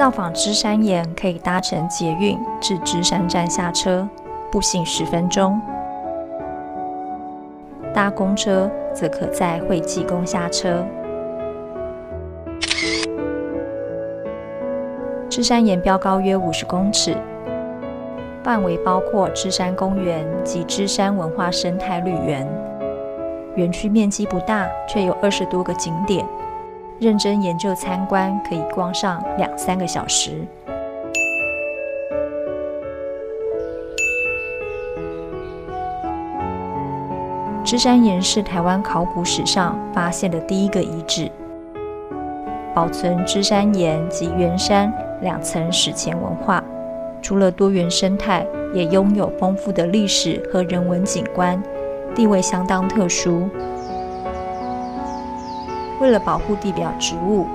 造访芝山岩可以搭乘捷运至芝山站下车，步行十分钟；搭公车则可在惠济宫下车。芝山岩标高约五十公尺，范围包括芝山公园及芝山文化生态绿园。园区面积不大，却有二十多个景点。认真研究参观，可以逛上两三个小时。芝山岩是台湾考古史上发现的第一个遗址，保存芝山岩及圆山两层史前文化。除了多元生态，也拥有丰富的历史和人文景观，地位相当特殊。为了保护地表植物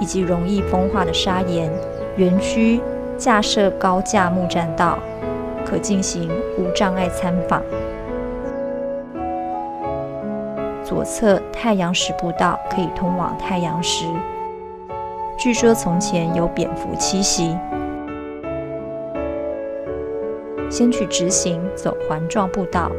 以及容易风化的砂岩，园区架设高架木栈道，可进行无障碍参访。左侧太阳石步道可以通往太阳石，据说从前有蝙蝠栖息。先去直行走环状步道。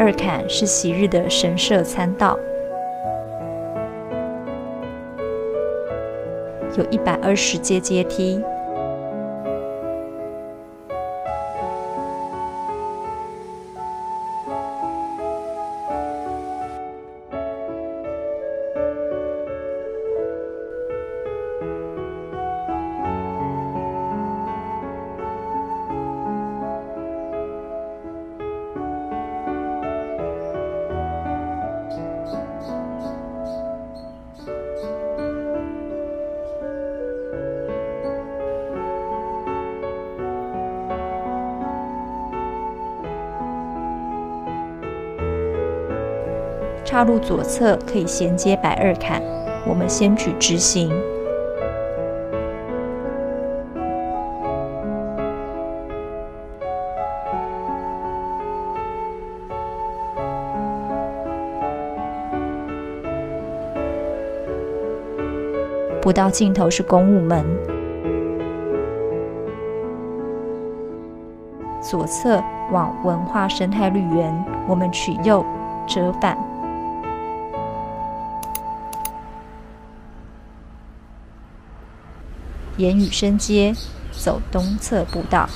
二坎是昔日的神社参道，有一百二十阶阶梯。岔路左侧可以衔接百二坎，我们先去直行。不到尽头是公务门，左侧往文化生态绿园，我们取右折返。沿雨生街走东侧步道。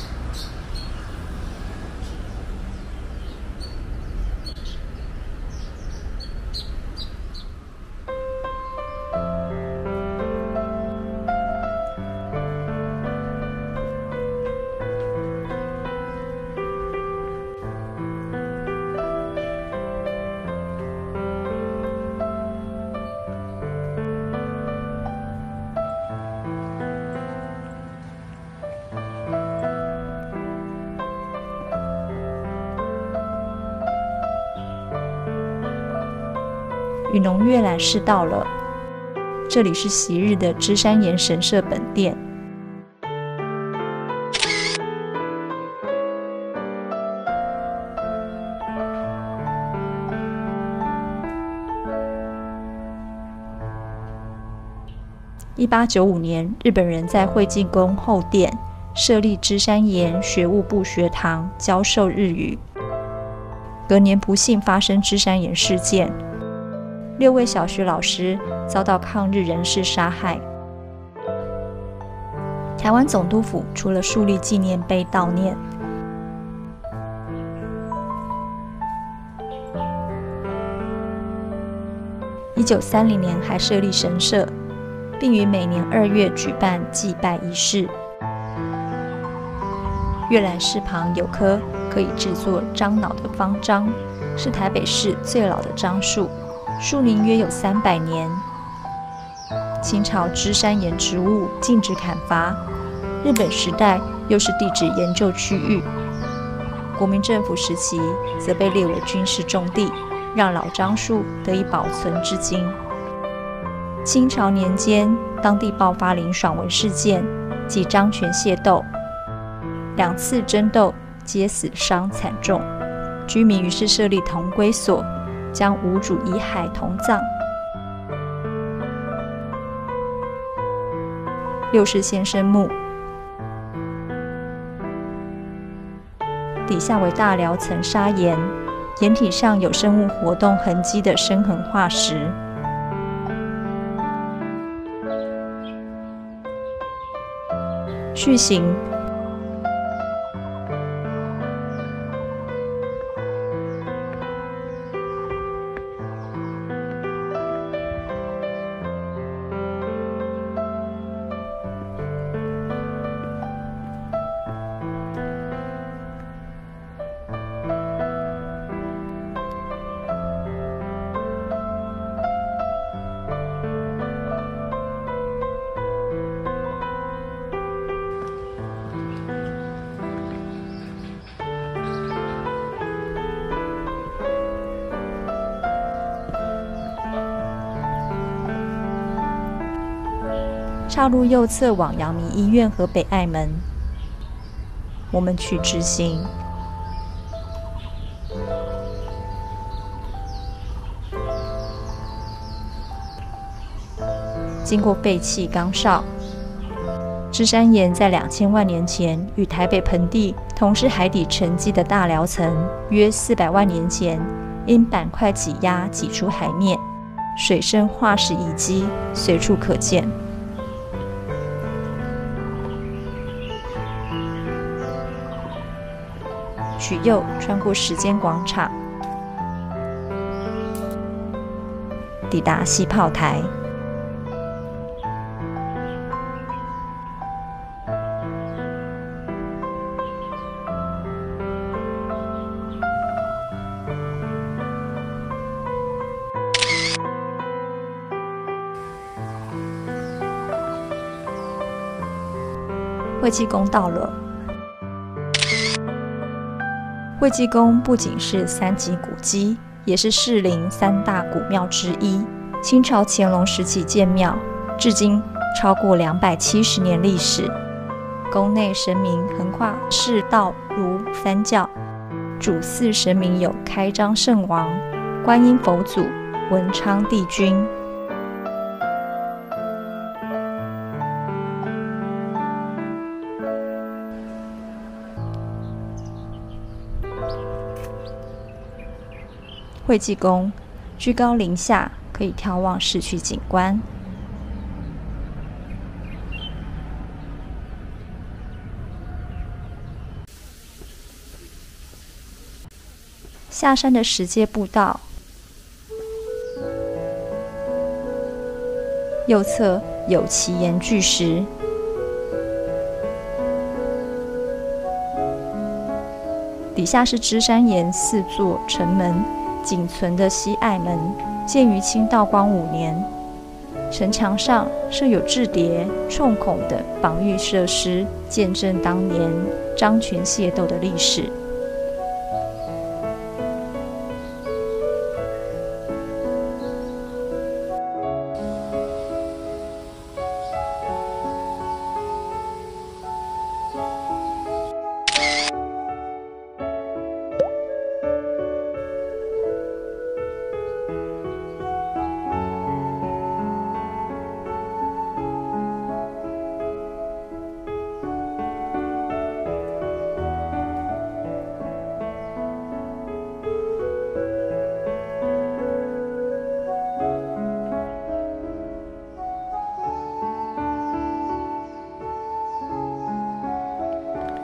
雨农阅览室到了，这里是昔日的芝山岩神社本殿。一八九五年，日本人在惠济宫后殿设立芝山岩学务部学堂，教授日语。隔年不幸发生芝山岩事件。六位小学老师遭到抗日人士杀害。台湾总督府除了树立纪念碑悼念，一九三零年还设立神社，并于每年二月举办祭拜仪式。阅览室旁有棵可以制作樟脑的方樟，是台北市最老的樟树。树龄约有三百年。清朝芝山岩植物禁止砍伐，日本时代又是地质研究区域，国民政府时期则被列为军事重地，让老樟树得以保存至今。清朝年间，当地爆发林爽文事件及张权械斗，两次争斗皆死伤惨重。居民于是设立同归所，将无主遗骸同葬。六世先生墓，底下为大寮层砂岩，岩体上有生物活动痕迹的生痕化石。序行。岔路右侧往阳明医院和北爱门，我们去执行。经过废弃岗哨，芝山岩在两千万年前与台北盆地同是海底沉积的大寮层，约四百万年前因板块挤压挤出海面，水生化石遗迹随处可见。取右，穿过时间广场，抵达西炮台。惠济宫到了。惠济宫不仅是三级古迹，也是士林三大古庙之一。清朝乾隆时期建庙，至今超过两百七十年历史。宫内神明横跨释道儒三教，主祀神明有开张圣王、观音佛祖、文昌帝君。惠济宫居高临下，可以眺望市区景观。下山的石阶步道，右侧有奇岩巨石，底下是芝山岩四座城门。仅存的西隘门建于清道光五年，城墙上设有雉叠、冲孔的防御设施，见证当年张权械斗的历史。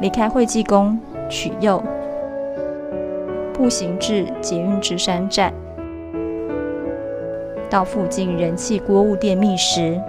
离开惠济宫，取右，步行至捷运芝山站，到附近人气锅物店觅食。